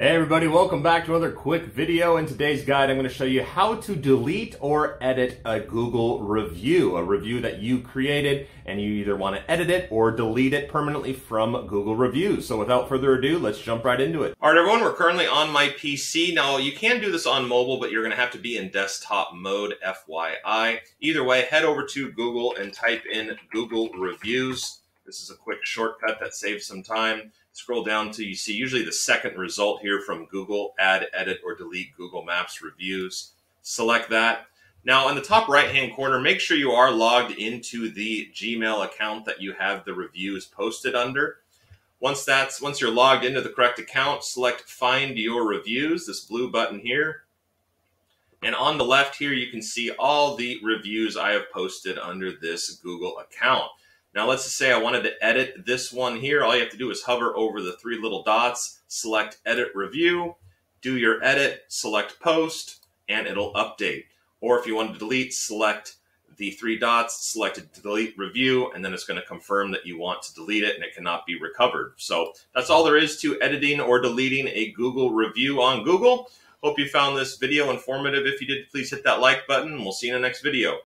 Hey everybody, welcome back to another quick video. In today's guide, I'm going to show you how to delete or edit a Google review, a review that you created and you either want to edit it or delete it permanently from Google Reviews. So without further ado, let's jump right into it. All right, everyone, we're currently on my PC. Now, you can do this on mobile, but you're going to have to be in desktop mode, FYI. Either way, head over to Google and type in Google Reviews. This is a quick shortcut that saves some time. Scroll down to you see usually the second result here from Google, add, edit, or delete Google Maps reviews. Select that. Now in the top right hand corner, make sure you are logged into the Gmail account that you have the reviews posted under. Once that's once you're logged into the correct account, select find your reviews, this blue button here. And on the left here, you can see all the reviews I have posted under this Google account. Now let's just say I wanted to edit this one here. All you have to do is hover over the three little dots, select edit review, do your edit, select post, and it'll update. Or if you want to delete, select the three dots, select delete review, and then it's going to confirm that you want to delete it and it cannot be recovered. So that's all there is to editing or deleting a Google review on Google. Hope you found this video informative. If you did, please hit that like button we'll see you in the next video.